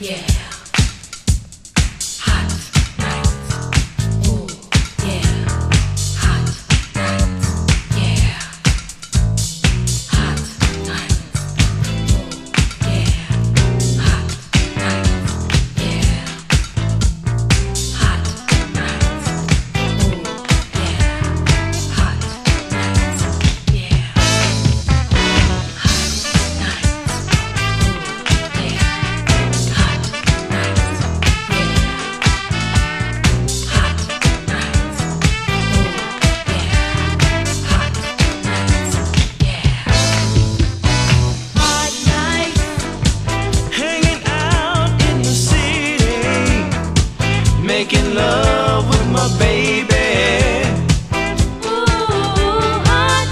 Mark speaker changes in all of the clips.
Speaker 1: Yeah. making love with my baby. Ooh, hot.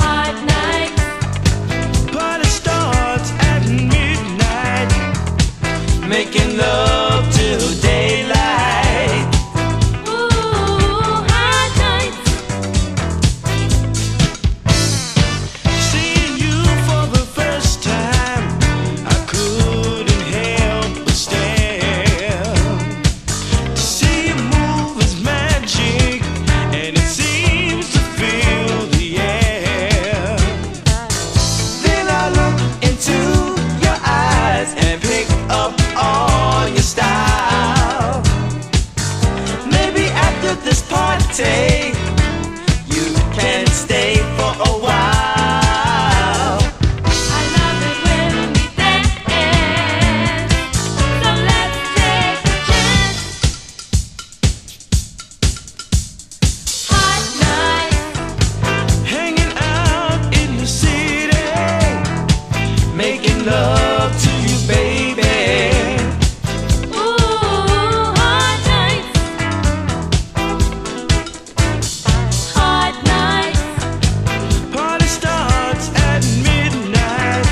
Speaker 1: Hot.
Speaker 2: Party starts at midnight.
Speaker 1: Making love till daylight love
Speaker 2: to you,
Speaker 1: baby. Ooh, hard nights. Hard nights.
Speaker 2: Party starts at midnight.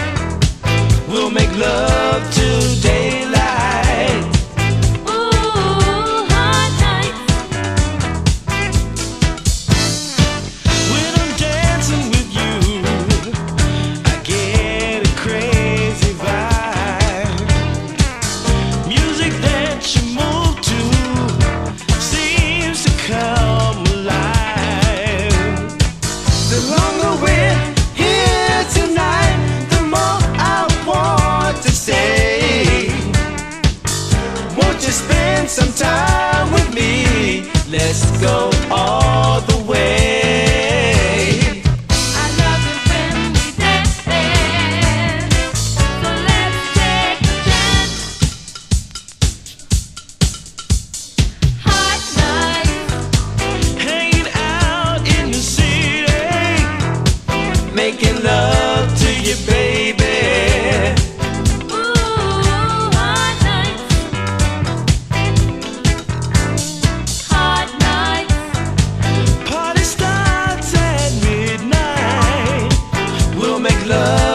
Speaker 2: We'll make love.
Speaker 1: Let's go all the way. I love it when we dance, so let's take a chance. Hot nights,
Speaker 2: Hanging out in the city,
Speaker 1: making love
Speaker 2: love